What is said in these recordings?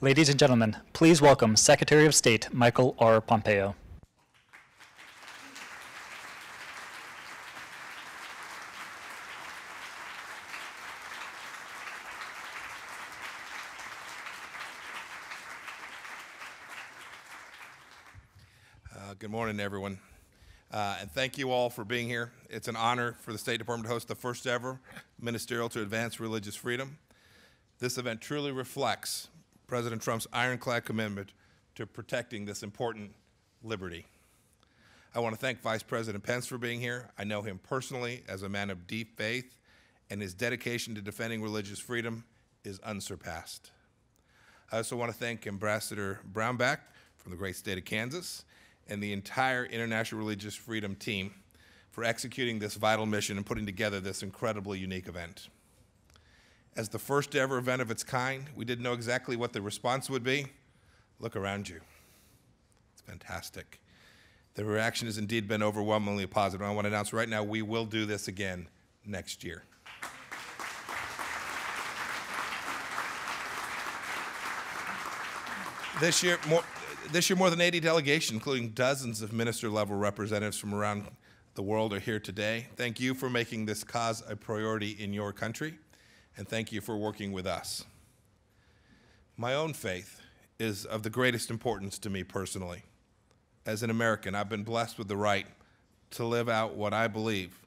Ladies and gentlemen, please welcome Secretary of State Michael R. Pompeo. Uh, Good morning, everyone. Uh, And thank you all for being here. It's an honor for the State Department to host the first ever ministerial to advance religious freedom. This event truly reflects President Trump's ironclad commitment to protecting this important liberty. I want to thank Vice President Pence for being here. I know him personally as a man of deep faith, and his dedication to defending religious freedom is unsurpassed. I also want to thank Ambassador Brownback from the great state of Kansas and the entire International Religious Freedom team for executing this vital mission and putting together this incredibly unique event. As the first ever event of its kind, we didn't know exactly what the response would be. Look around you. It's fantastic. The reaction has indeed been overwhelmingly positive. I want to announce right now we will do this again next year. This year, more, this year, more than 80 delegations, including dozens of minister-level representatives from around the world, are here today. Thank you for making this cause a priority in your country, and thank you for working with us. My own faith is of the greatest importance to me personally. As an American, I've been blessed with the right to live out what I believe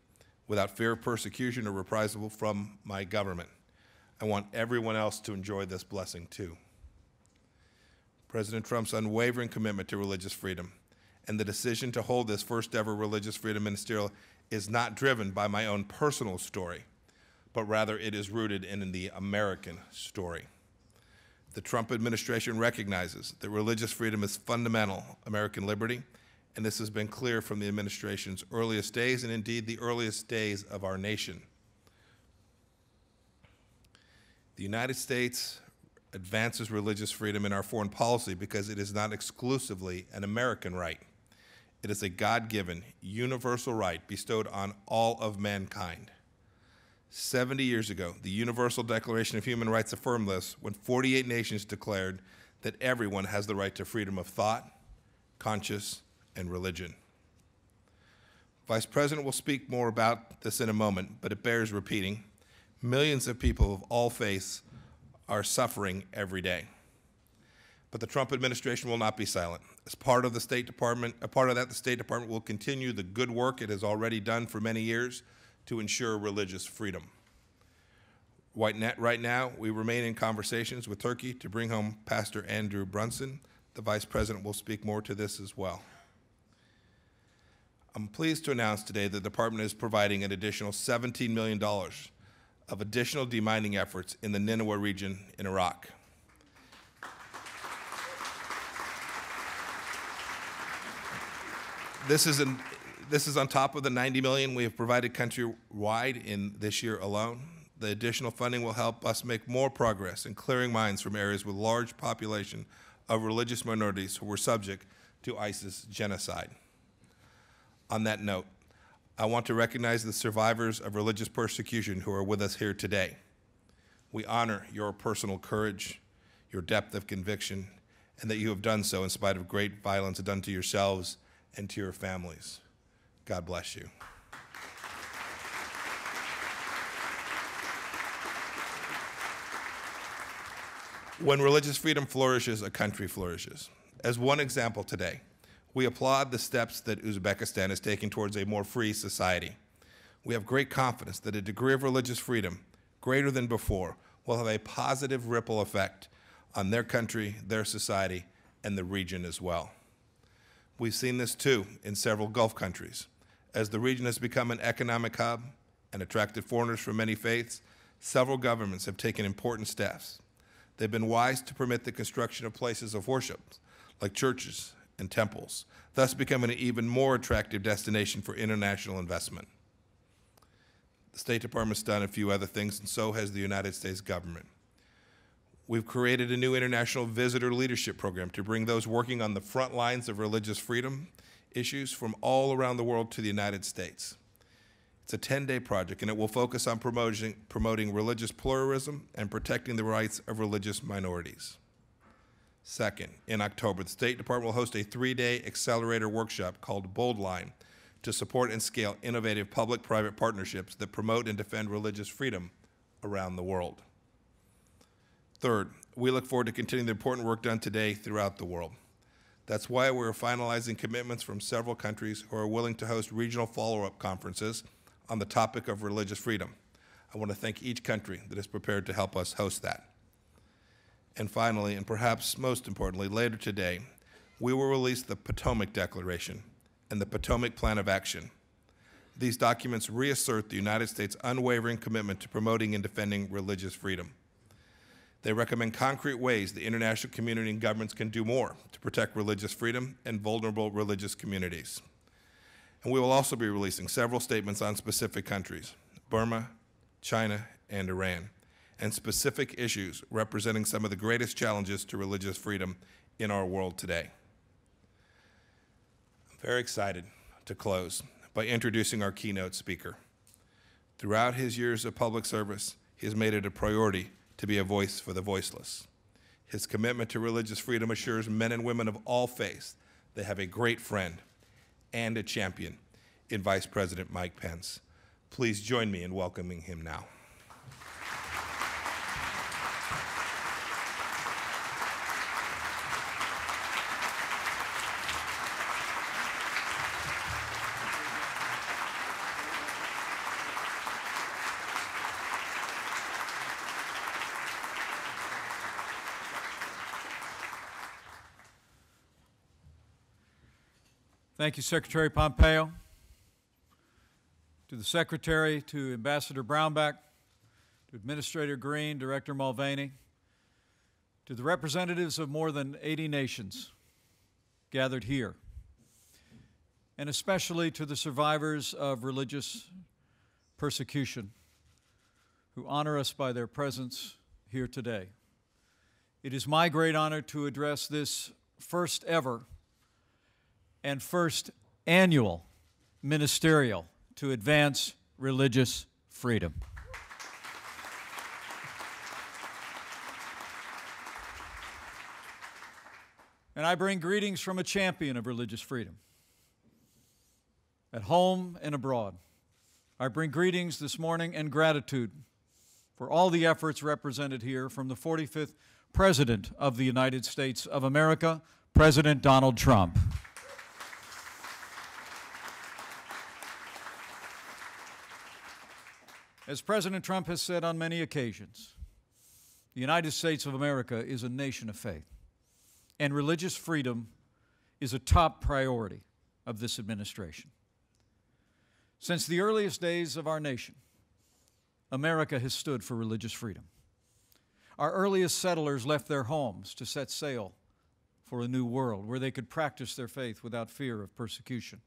without fear of persecution or reprisal from my government. I want everyone else to enjoy this blessing too. President Trump's unwavering commitment to religious freedom and the decision to hold this first ever religious freedom ministerial is not driven by my own personal story, but rather it is rooted in the American story. The Trump administration recognizes that religious freedom is fundamental American liberty, and this has been clear from the administration's earliest days and indeed the earliest days of our nation. The United States advances religious freedom in our foreign policy because it is not exclusively an American right. It is a God given, universal right bestowed on all of mankind. 70 years ago, the Universal Declaration of Human Rights affirmed this when 48 nations declared that everyone has the right to freedom of thought, conscience, and religion. Vice President will speak more about this in a moment, but it bears repeating. Millions of people of all faiths are suffering every day. But the Trump administration will not be silent. As part of the State Department, a part of that, the State Department will continue the good work it has already done for many years to ensure religious freedom. Right now, we remain in conversations with Turkey to bring home Pastor Andrew Brunson. The Vice President will speak more to this as well. I'm pleased to announce today that the Department is providing an additional $17 million of additional demining efforts in the Nineveh region in Iraq. This is, an, this is on top of the 90 million we have provided countrywide in this year alone. The additional funding will help us make more progress in clearing mines from areas with large population of religious minorities who were subject to ISIS genocide. On that note, I want to recognize the survivors of religious persecution who are with us here today. We honor your personal courage, your depth of conviction, and that you have done so in spite of great violence done to yourselves and to your families. God bless you. When religious freedom flourishes, a country flourishes. As one example today, we applaud the steps that Uzbekistan is taking towards a more free society. We have great confidence that a degree of religious freedom, greater than before, will have a positive ripple effect on their country, their society, and the region as well. We've seen this too in several Gulf countries. As the region has become an economic hub and attracted foreigners from many faiths, several governments have taken important steps. They've been wise to permit the construction of places of worship, like churches and temples, thus becoming an even more attractive destination for international investment. The State Department's done a few other things, and so has the United States government. We've created a new international visitor leadership program to bring those working on the front lines of religious freedom issues from all around the world to the United States. It's a 10-day project, and it will focus on promoting, promoting religious pluralism and protecting the rights of religious minorities. Second, in October, the State Department will host a three-day accelerator workshop called Boldline to support and scale innovative public-private partnerships that promote and defend religious freedom around the world. Third, we look forward to continuing the important work done today throughout the world. That's why we're finalizing commitments from several countries who are willing to host regional follow-up conferences on the topic of religious freedom. I want to thank each country that is prepared to help us host that. And finally, and perhaps most importantly, later today, we will release the Potomac Declaration and the Potomac Plan of Action. These documents reassert the United States' unwavering commitment to promoting and defending religious freedom. They recommend concrete ways the international community and governments can do more to protect religious freedom and vulnerable religious communities. And we will also be releasing several statements on specific countries Burma, China, and Iran, and specific issues representing some of the greatest challenges to religious freedom in our world today. I'm very excited to close by introducing our keynote speaker. Throughout his years of public service, he has made it a priority to be a voice for the voiceless. His commitment to religious freedom assures men and women of all faiths they have a great friend and a champion in Vice President Mike Pence. Please join me in welcoming him now. Thank you, Secretary Pompeo. To the Secretary, to Ambassador Brownback, to Administrator Green, Director Mulvaney, to the representatives of more than 80 nations gathered here, and especially to the survivors of religious persecution who honor us by their presence here today. It is my great honor to address this first ever and first annual ministerial to advance religious freedom. And I bring greetings from a champion of religious freedom. At home and abroad, I bring greetings this morning and gratitude for all the efforts represented here from the 45th President of the United States of America, President Donald Trump. As President Trump has said on many occasions, the United States of America is a nation of faith, and religious freedom is a top priority of this administration. Since the earliest days of our nation, America has stood for religious freedom. Our earliest settlers left their homes to set sail for a new world where they could practice their faith without fear of persecution.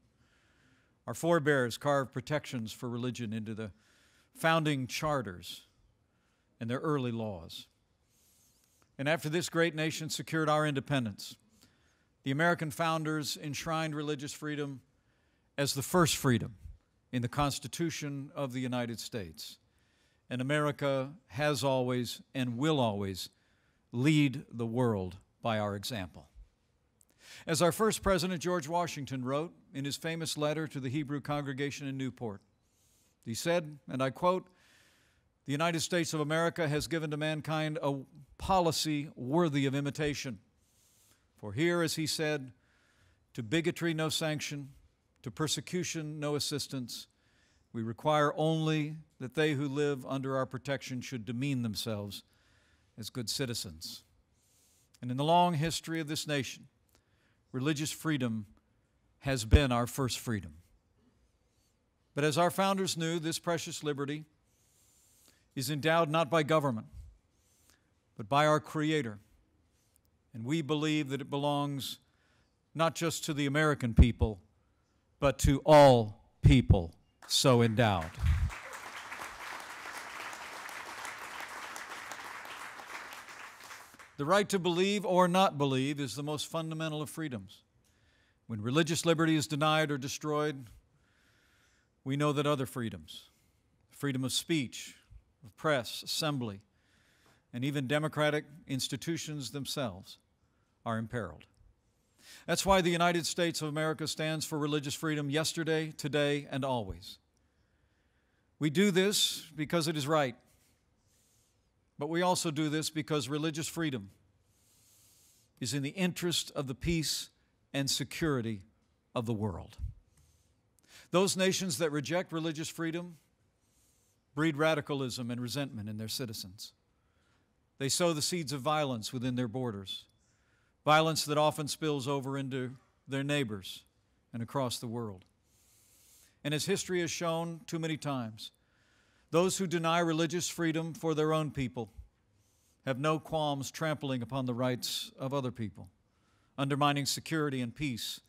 Our forebears carved protections for religion into the founding charters and their early laws. And after this great nation secured our independence, the American founders enshrined religious freedom as the first freedom in the Constitution of the United States. And America has always and will always lead the world by our example. As our first president, George Washington, wrote in his famous letter to the Hebrew congregation in Newport, he said, and I quote, the United States of America has given to mankind a policy worthy of imitation. For here, as he said, to bigotry no sanction, to persecution no assistance. We require only that they who live under our protection should demean themselves as good citizens. And in the long history of this nation, religious freedom has been our first freedom. But as our founders knew, this precious liberty is endowed not by government, but by our Creator. And we believe that it belongs not just to the American people, but to all people so endowed. The right to believe or not believe is the most fundamental of freedoms. When religious liberty is denied or destroyed, we know that other freedoms, freedom of speech, of press, assembly, and even democratic institutions themselves are imperiled. That's why the United States of America stands for religious freedom yesterday, today, and always. We do this because it is right, but we also do this because religious freedom is in the interest of the peace and security of the world. Those nations that reject religious freedom breed radicalism and resentment in their citizens. They sow the seeds of violence within their borders, violence that often spills over into their neighbors and across the world. And as history has shown too many times, those who deny religious freedom for their own people have no qualms trampling upon the rights of other people, undermining security and peace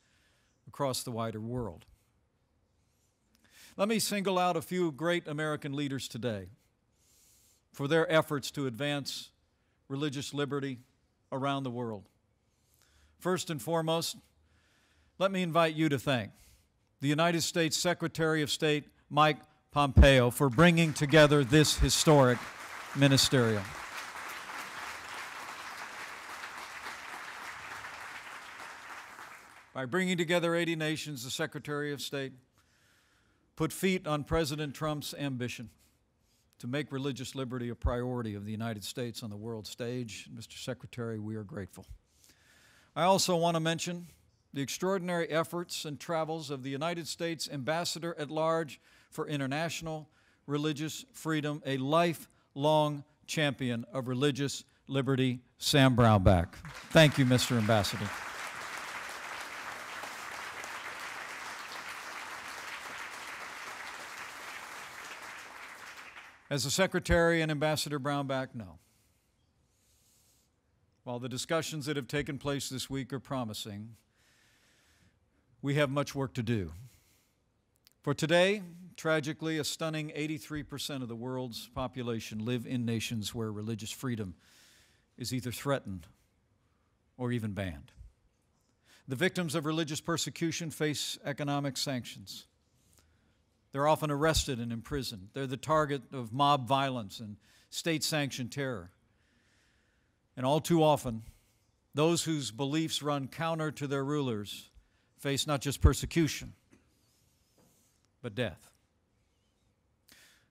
across the wider world. Let me single out a few great American leaders today for their efforts to advance religious liberty around the world. First and foremost, let me invite you to thank the United States Secretary of State Mike Pompeo for bringing together this historic ministerial. By bringing together 80 nations, the Secretary of State put feet on President Trump's ambition to make religious liberty a priority of the United States on the world stage. Mr. Secretary, we are grateful. I also want to mention the extraordinary efforts and travels of the United States Ambassador at Large for International Religious Freedom, a lifelong champion of religious liberty, Sam Brownback. Thank you, Mr. Ambassador. As the Secretary and Ambassador Brownback know, while the discussions that have taken place this week are promising, we have much work to do. For today, tragically, a stunning 83% of the world's population live in nations where religious freedom is either threatened or even banned. The victims of religious persecution face economic sanctions. They're often arrested and imprisoned. They're the target of mob violence and state sanctioned terror. And all too often, those whose beliefs run counter to their rulers face not just persecution, but death.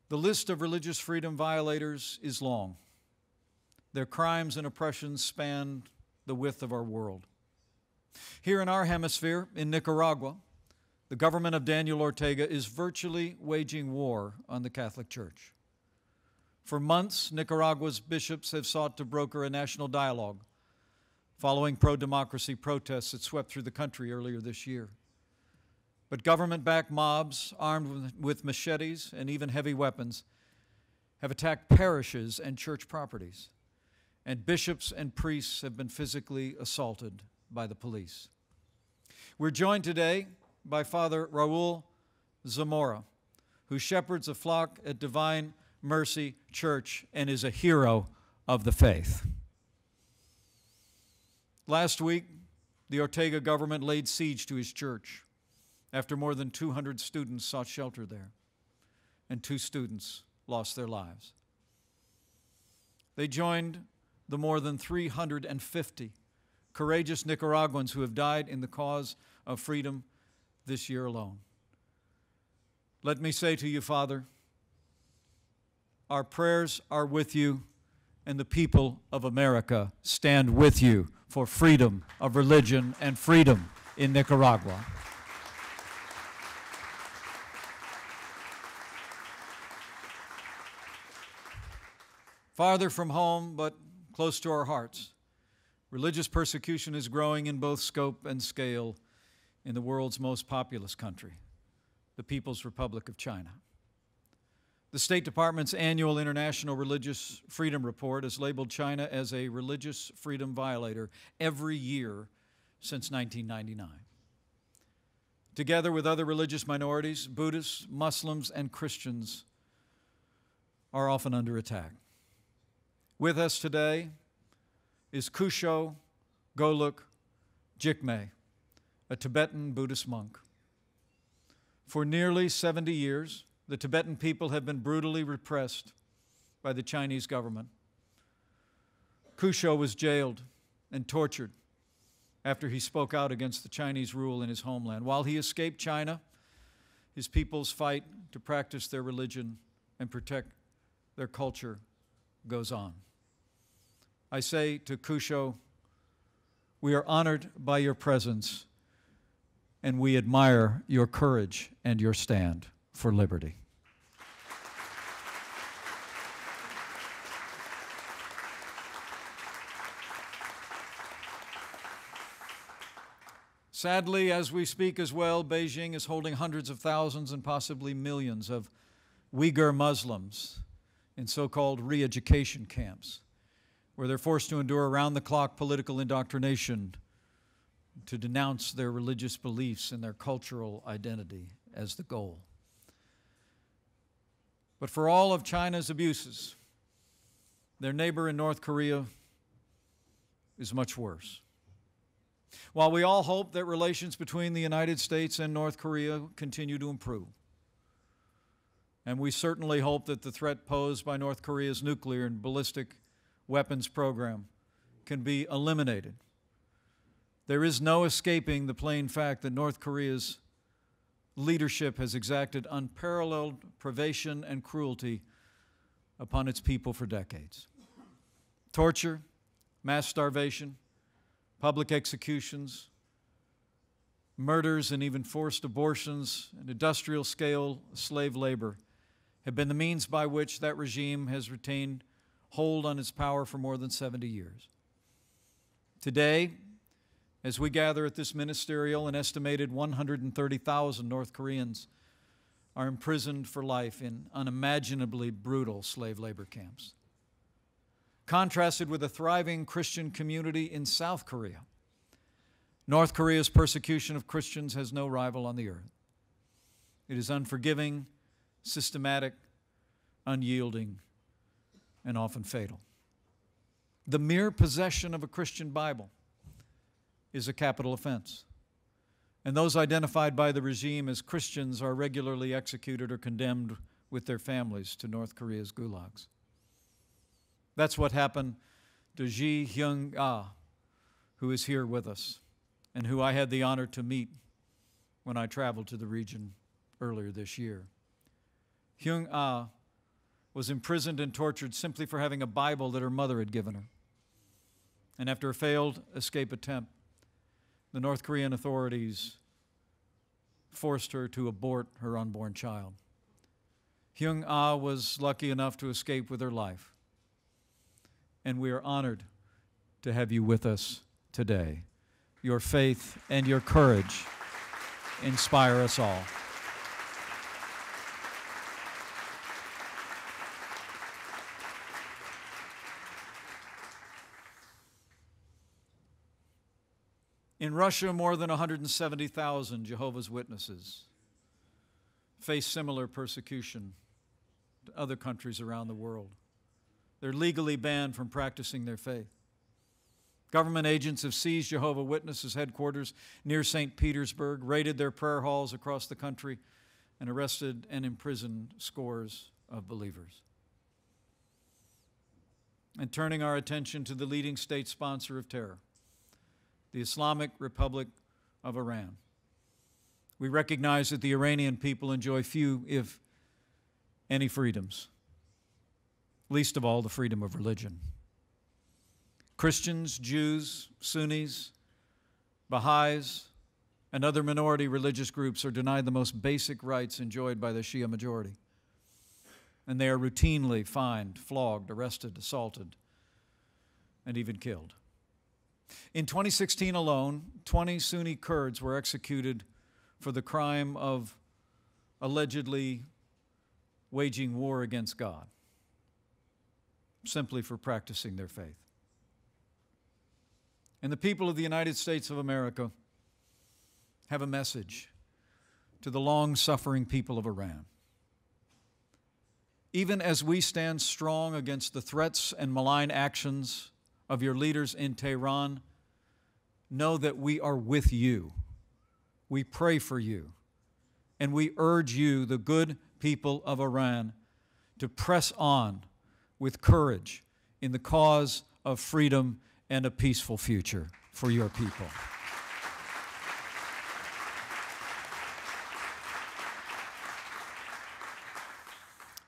The list of religious freedom violators is long. Their crimes and oppressions span the width of our world. Here in our hemisphere, in Nicaragua, the government of Daniel Ortega is virtually waging war on the Catholic Church. For months, Nicaragua's bishops have sought to broker a national dialogue following pro democracy protests that swept through the country earlier this year. But government backed mobs armed with machetes and even heavy weapons have attacked parishes and church properties, and bishops and priests have been physically assaulted by the police. We're joined today by Father Raul Zamora, who shepherds a flock at Divine Mercy Church and is a hero of the faith. Last week, the Ortega government laid siege to his church after more than 200 students sought shelter there, and two students lost their lives. They joined the more than 350 courageous Nicaraguans who have died in the cause of freedom this year alone. Let me say to you, Father, our prayers are with you, and the people of America stand with you for freedom of religion and freedom in Nicaragua. Farther from home, but close to our hearts, religious persecution is growing in both scope and scale in the world's most populous country, the People's Republic of China. The State Department's annual International Religious Freedom Report has labeled China as a religious freedom violator every year since 1999. Together with other religious minorities, Buddhists, Muslims, and Christians are often under attack. With us today is Kusho Golog Jigme, a Tibetan Buddhist monk. For nearly 70 years, the Tibetan people have been brutally repressed by the Chinese government. Kusho was jailed and tortured after he spoke out against the Chinese rule in his homeland. While he escaped China, his people's fight to practice their religion and protect their culture goes on. I say to Kusho, we are honored by your presence and we admire your courage and your stand for liberty. Sadly, as we speak as well, Beijing is holding hundreds of thousands and possibly millions of Uyghur Muslims in so called re education camps, where they're forced to endure around the clock political indoctrination to denounce their religious beliefs and their cultural identity as the goal. But for all of China's abuses, their neighbor in North Korea is much worse. While we all hope that relations between the United States and North Korea continue to improve, and we certainly hope that the threat posed by North Korea's nuclear and ballistic weapons program can be eliminated, there is no escaping the plain fact that North Korea's leadership has exacted unparalleled privation and cruelty upon its people for decades. Torture, mass starvation, public executions, murders, and even forced abortions, and industrial scale slave labor have been the means by which that regime has retained hold on its power for more than 70 years. Today, as we gather at this ministerial, an estimated 130,000 North Koreans are imprisoned for life in unimaginably brutal slave labor camps contrasted with a thriving Christian community in South Korea. North Korea's persecution of Christians has no rival on the earth. It is unforgiving, systematic, unyielding, and often fatal. The mere possession of a Christian Bible is a capital offense. And those identified by the regime as Christians are regularly executed or condemned with their families to North Korea's gulags. That's what happened to Ji Hyung Ah, who is here with us and who I had the honor to meet when I traveled to the region earlier this year. Hyung Ah was imprisoned and tortured simply for having a Bible that her mother had given her. And after a failed escape attempt, the North Korean authorities forced her to abort her unborn child. Hyung Ah was lucky enough to escape with her life and we are honored to have you with us today. Your faith and your courage inspire us all. In Russia, more than 170,000 Jehovah's Witnesses face similar persecution to other countries around the world. They're legally banned from practicing their faith. Government agents have seized Jehovah Witnesses headquarters near St. Petersburg, raided their prayer halls across the country, and arrested and imprisoned scores of believers. And turning our attention to the leading state sponsor of terror, the Islamic Republic of Iran. We recognize that the Iranian people enjoy few, if any, freedoms least of all the freedom of religion. Christians, Jews, Sunnis, Baha'is, and other minority religious groups are denied the most basic rights enjoyed by the Shia majority. And they are routinely fined, flogged, arrested, assaulted, and even killed. In 2016 alone, 20 Sunni Kurds were executed for the crime of allegedly waging war against God simply for practicing their faith. And the people of the United States of America have a message to the long suffering people of Iran. Even as we stand strong against the threats and malign actions of your leaders in Tehran, know that we are with you. We pray for you. And we urge you, the good people of Iran, to press on with courage in the cause of freedom and a peaceful future for your people.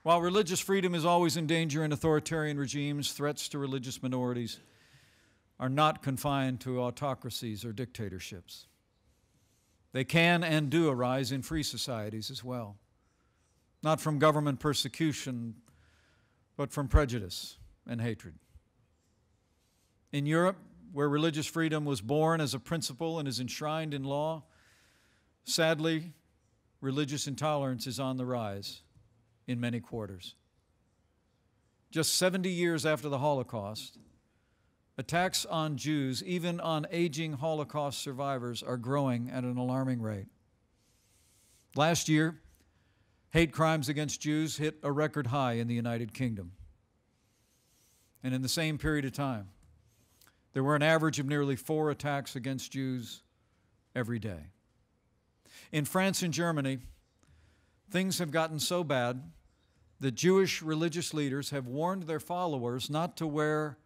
While religious freedom is always in danger in authoritarian regimes, threats to religious minorities are not confined to autocracies or dictatorships. They can and do arise in free societies as well, not from government persecution, but from prejudice and hatred. In Europe, where religious freedom was born as a principle and is enshrined in law, sadly, religious intolerance is on the rise in many quarters. Just 70 years after the Holocaust, attacks on Jews, even on aging Holocaust survivors, are growing at an alarming rate. Last year, hate crimes against Jews hit a record high in the United Kingdom. And in the same period of time, there were an average of nearly four attacks against Jews every day. In France and Germany, things have gotten so bad that Jewish religious leaders have warned their followers not to wear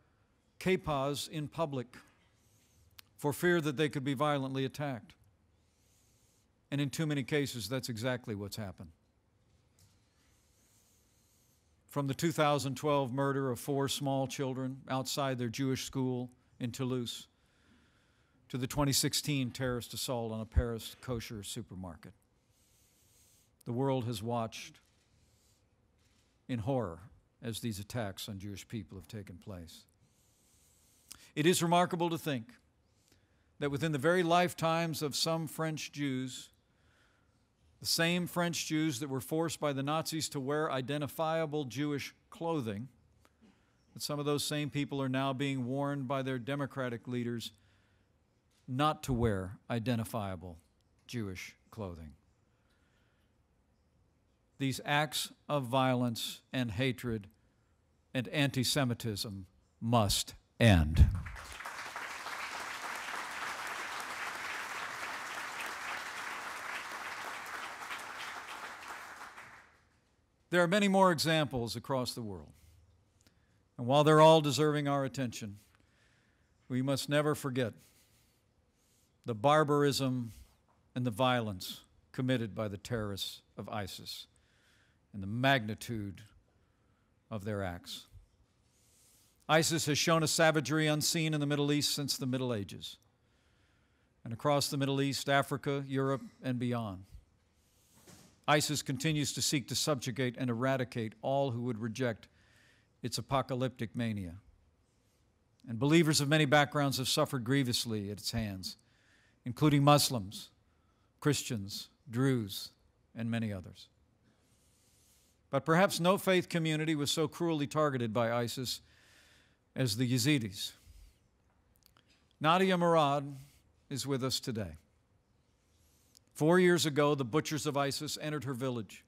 kippas in public for fear that they could be violently attacked. And in too many cases, that's exactly what's happened. From the 2012 murder of four small children outside their Jewish school in Toulouse to the 2016 terrorist assault on a Paris kosher supermarket. The world has watched in horror as these attacks on Jewish people have taken place. It is remarkable to think that within the very lifetimes of some French Jews, the same French Jews that were forced by the Nazis to wear identifiable Jewish clothing that some of those same people are now being warned by their democratic leaders not to wear identifiable Jewish clothing. These acts of violence and hatred and anti Semitism must end. There are many more examples across the world. And while they're all deserving our attention, we must never forget the barbarism and the violence committed by the terrorists of ISIS and the magnitude of their acts. ISIS has shown a savagery unseen in the Middle East since the Middle Ages, and across the Middle East, Africa, Europe, and beyond. ISIS continues to seek to subjugate and eradicate all who would reject its apocalyptic mania. And believers of many backgrounds have suffered grievously at its hands, including Muslims, Christians, Druze, and many others. But perhaps no faith community was so cruelly targeted by ISIS as the Yazidis. Nadia Murad is with us today. Four years ago, the butchers of ISIS entered her village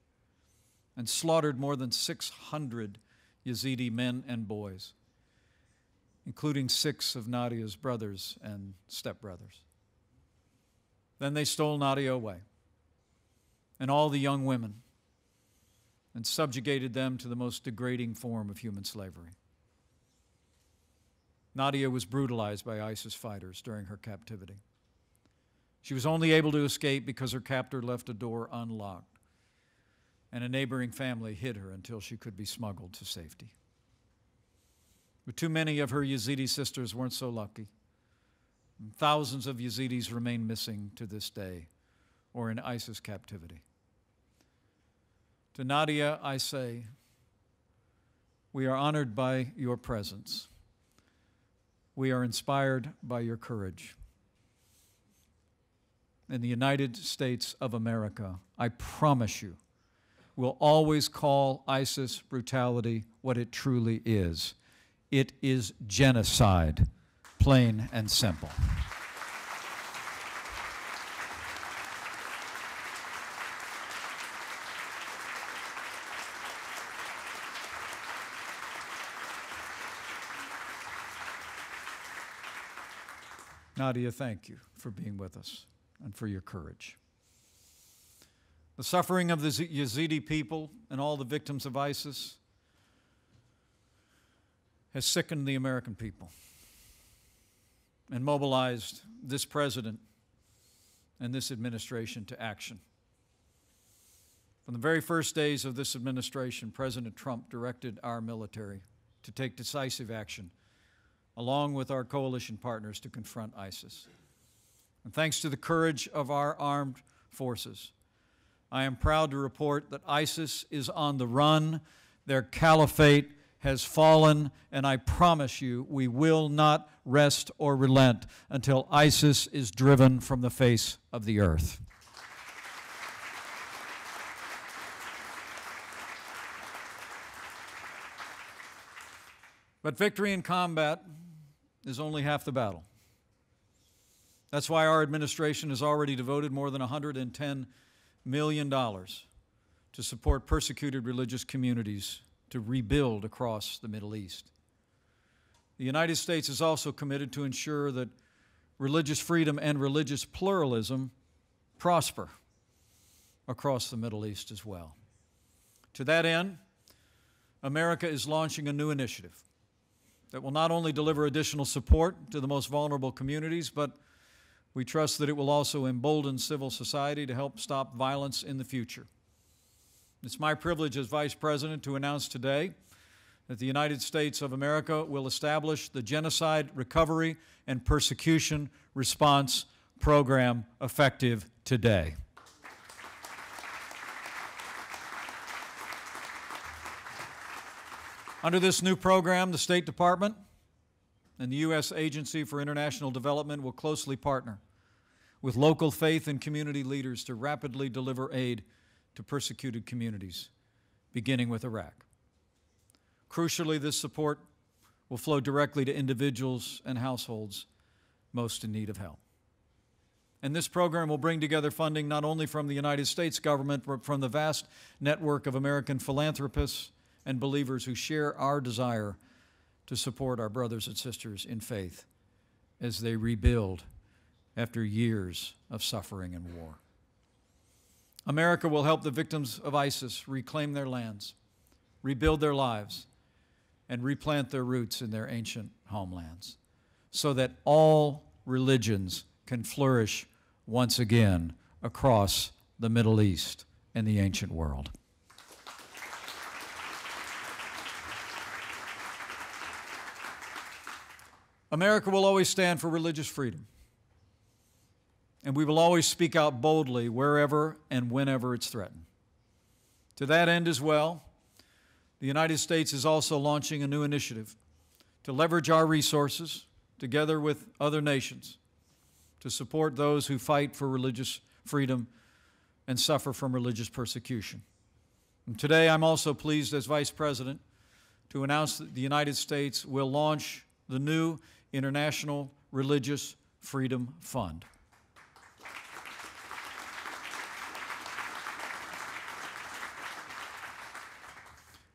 and slaughtered more than 600 Yazidi men and boys, including six of Nadia's brothers and stepbrothers. Then they stole Nadia away and all the young women and subjugated them to the most degrading form of human slavery. Nadia was brutalized by ISIS fighters during her captivity. She was only able to escape because her captor left a door unlocked and a neighboring family hid her until she could be smuggled to safety. But too many of her Yazidi sisters weren't so lucky. And thousands of Yazidis remain missing to this day or in ISIS captivity. To Nadia, I say, we are honored by your presence. We are inspired by your courage. In the United States of America, I promise you, we'll always call ISIS brutality what it truly is it is genocide, plain and simple. Nadia, thank you for being with us and for your courage. The suffering of the Yazidi people and all the victims of ISIS has sickened the American people and mobilized this president and this administration to action. From the very first days of this administration, President Trump directed our military to take decisive action, along with our coalition partners, to confront ISIS. And thanks to the courage of our armed forces, I am proud to report that ISIS is on the run, their caliphate has fallen, and I promise you we will not rest or relent until ISIS is driven from the face of the earth. But victory in combat is only half the battle. That's why our administration has already devoted more than $110 million to support persecuted religious communities to rebuild across the Middle East. The United States is also committed to ensure that religious freedom and religious pluralism prosper across the Middle East as well. To that end, America is launching a new initiative that will not only deliver additional support to the most vulnerable communities, but we trust that it will also embolden civil society to help stop violence in the future. It's my privilege as Vice President to announce today that the United States of America will establish the Genocide Recovery and Persecution Response Program effective today. Under this new program, the State Department and the U.S. Agency for International Development will closely partner with local faith and community leaders to rapidly deliver aid to persecuted communities, beginning with Iraq. Crucially, this support will flow directly to individuals and households most in need of help. And this program will bring together funding not only from the United States government, but from the vast network of American philanthropists and believers who share our desire to support our brothers and sisters in faith as they rebuild after years of suffering and war. America will help the victims of ISIS reclaim their lands, rebuild their lives, and replant their roots in their ancient homelands so that all religions can flourish once again across the Middle East and the ancient world. America will always stand for religious freedom. And we will always speak out boldly wherever and whenever it's threatened. To that end, as well, the United States is also launching a new initiative to leverage our resources together with other nations to support those who fight for religious freedom and suffer from religious persecution. And today, I'm also pleased as Vice President to announce that the United States will launch the new International Religious Freedom Fund.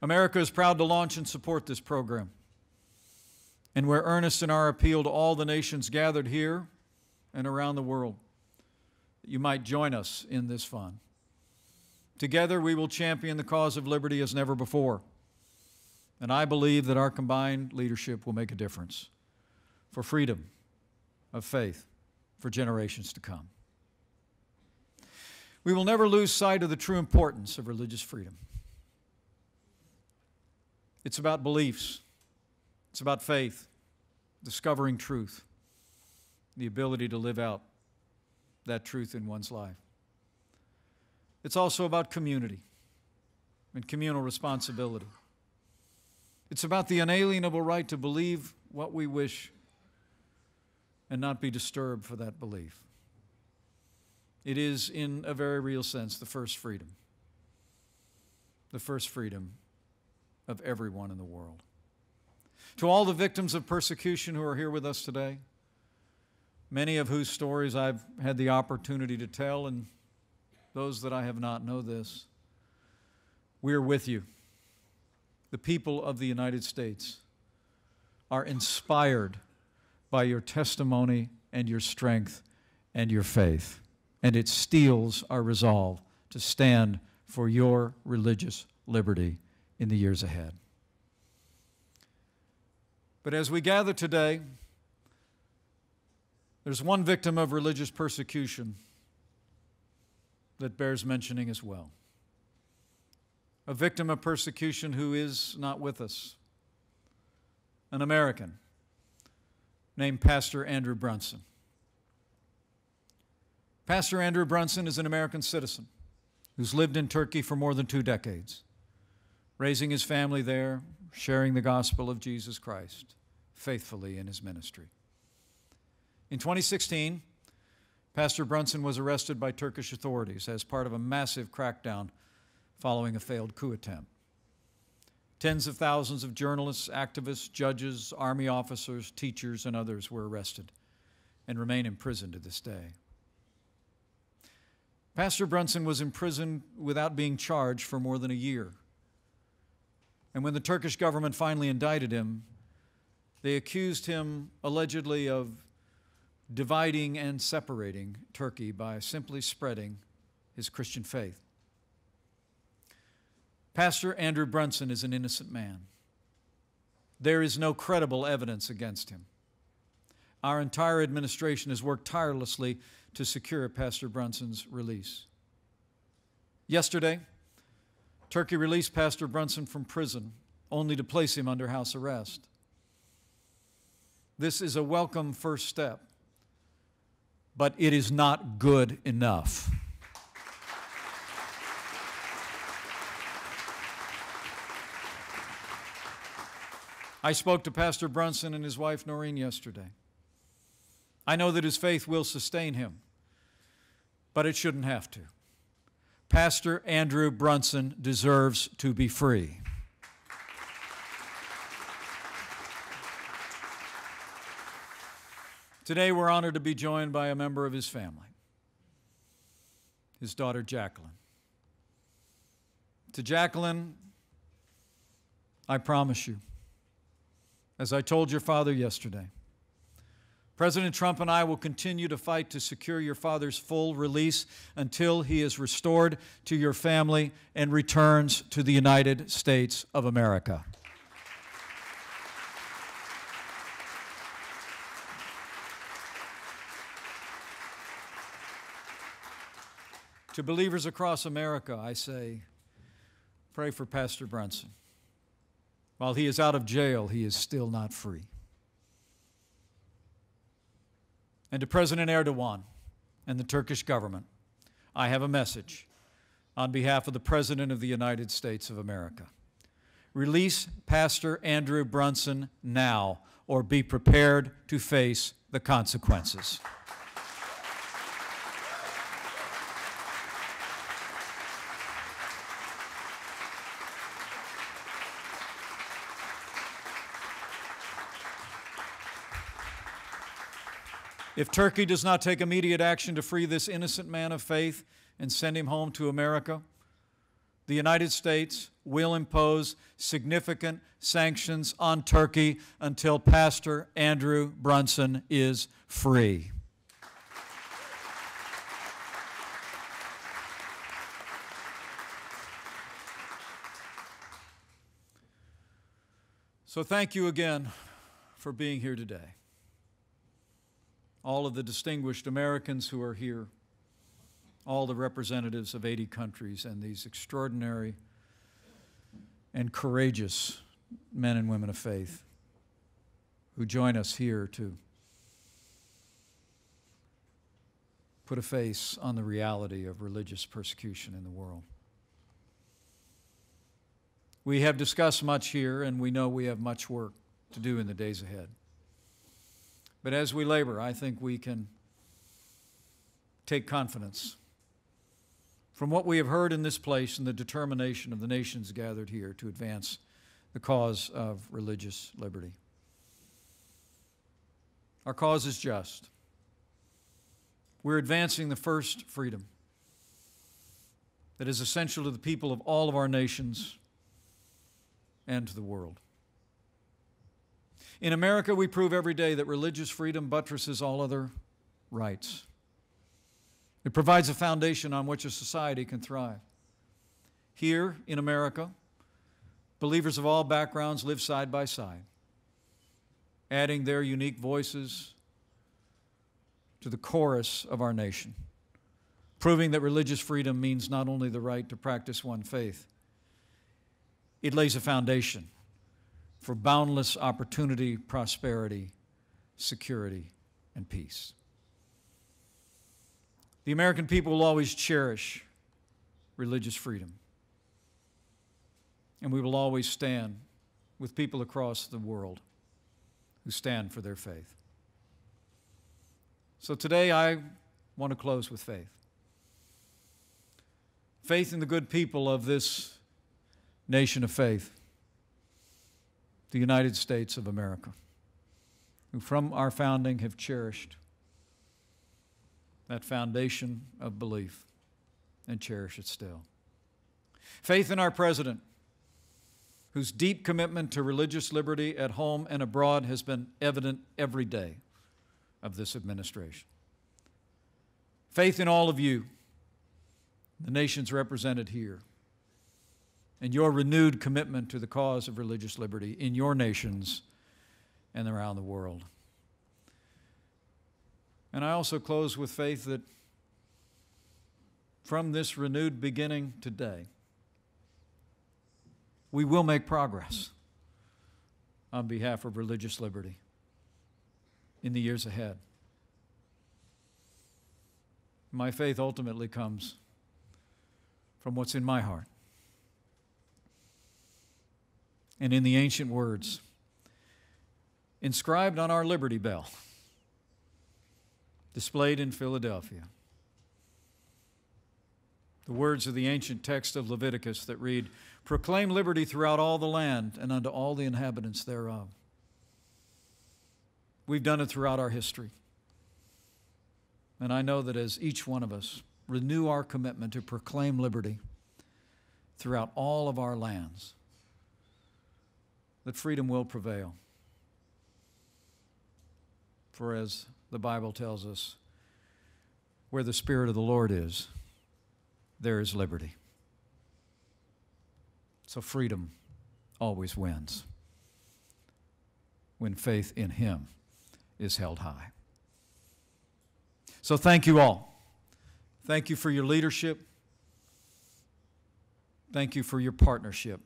America is proud to launch and support this program. And we're earnest in our appeal to all the nations gathered here and around the world that you might join us in this fund. Together, we will champion the cause of liberty as never before. And I believe that our combined leadership will make a difference for freedom of faith for generations to come. We will never lose sight of the true importance of religious freedom. It's about beliefs, it's about faith, discovering truth, the ability to live out that truth in one's life. It's also about community and communal responsibility. It's about the unalienable right to believe what we wish and not be disturbed for that belief. It is, in a very real sense, the first freedom. The first freedom of everyone in the world. To all the victims of persecution who are here with us today, many of whose stories I've had the opportunity to tell, and those that I have not know this, we are with you. The people of the United States are inspired by your testimony and your strength and your faith. And it steels our resolve to stand for your religious liberty in the years ahead. But as we gather today, there's one victim of religious persecution that bears mentioning as well. a victim of persecution who is not with us, an American named Pastor Andrew Brunson. Pastor Andrew Brunson is an American citizen who's lived in Turkey for more than two decades, raising his family there, sharing the gospel of Jesus Christ faithfully in his ministry. In 2016, Pastor Brunson was arrested by Turkish authorities as part of a massive crackdown following a failed coup attempt. Tens of thousands of journalists, activists, judges, army officers, teachers, and others were arrested and remain in prison to this day. Pastor Brunson was imprisoned without being charged for more than a year. And when the Turkish government finally indicted him, they accused him allegedly of dividing and separating Turkey by simply spreading his Christian faith. Pastor Andrew Brunson is an innocent man. There is no credible evidence against him. Our entire administration has worked tirelessly to secure Pastor Brunson's release. Yesterday, Turkey released Pastor Brunson from prison only to place him under house arrest. This is a welcome first step, but it is not good enough. I spoke to Pastor Brunson and his wife Norine yesterday. I know that his faith will sustain him, but it shouldn't have to. Pastor Andrew Brunson deserves to be free. Today, we're honored to be joined by a member of his family, his daughter Jacqueline. To Jacqueline, I promise you, as I told your father yesterday, President Trump and I will continue to fight to secure your father's full release until he is restored to your family and returns to the United States of America. To believers across America, I say, pray for Pastor Brunson. While he is out of jail, he is still not free. And to President Erdogan and the Turkish government, I have a message on behalf of the President of the United States of America. Release Pastor Andrew Brunson now, or be prepared to face the consequences. If Turkey does not take immediate action to free this innocent man of faith and send him home to America, the United States will impose significant sanctions on Turkey until Pastor Andrew Brunson is free. So, thank you again for being here today all of the distinguished Americans who are here, all the representatives of 80 countries, and these extraordinary and courageous men and women of faith who join us here to put a face on the reality of religious persecution in the world. We have discussed much here, and we know we have much work to do in the days ahead. But as we labor, I think we can take confidence from what we have heard in this place and the determination of the nations gathered here to advance the cause of religious liberty. Our cause is just. We're advancing the first freedom that is essential to the people of all of our nations and to the world. In America, we prove every day that religious freedom buttresses all other rights. It provides a foundation on which a society can thrive. Here in America, believers of all backgrounds live side by side, adding their unique voices to the chorus of our nation, proving that religious freedom means not only the right to practice one faith, it lays a foundation for boundless opportunity, prosperity, security, and peace. The American people will always cherish religious freedom. And we will always stand with people across the world who stand for their faith. So today I want to close with faith. Faith in the good people of this nation of faith, the United States of America, who from our founding have cherished that foundation of belief and cherish it still. Faith in our president, whose deep commitment to religious liberty at home and abroad has been evident every day of this administration. Faith in all of you, the nations represented here, and your renewed commitment to the cause of religious liberty in your nations and around the world. And I also close with faith that from this renewed beginning today, we will make progress on behalf of religious liberty in the years ahead. My faith ultimately comes from what's in my heart. And in the ancient words inscribed on our Liberty Bell, displayed in Philadelphia. The words of the ancient text of Leviticus that read, Proclaim liberty throughout all the land and unto all the inhabitants thereof. We've done it throughout our history. And I know that as each one of us renew our commitment to proclaim liberty throughout all of our lands, that freedom will prevail. For as the Bible tells us, where the Spirit of the Lord is, there is liberty. So freedom always wins when faith in Him is held high. So thank you all. Thank you for your leadership. Thank you for your partnership.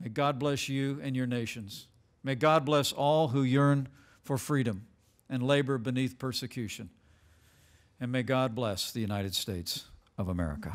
May God bless you and your nations. May God bless all who yearn for freedom and labor beneath persecution. And may God bless the United States of America.